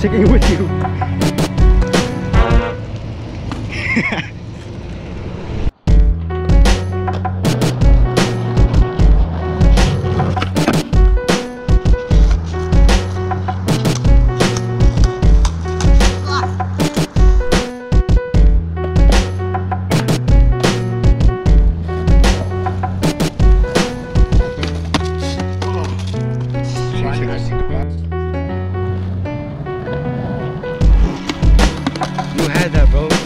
Taking it with you. That bro.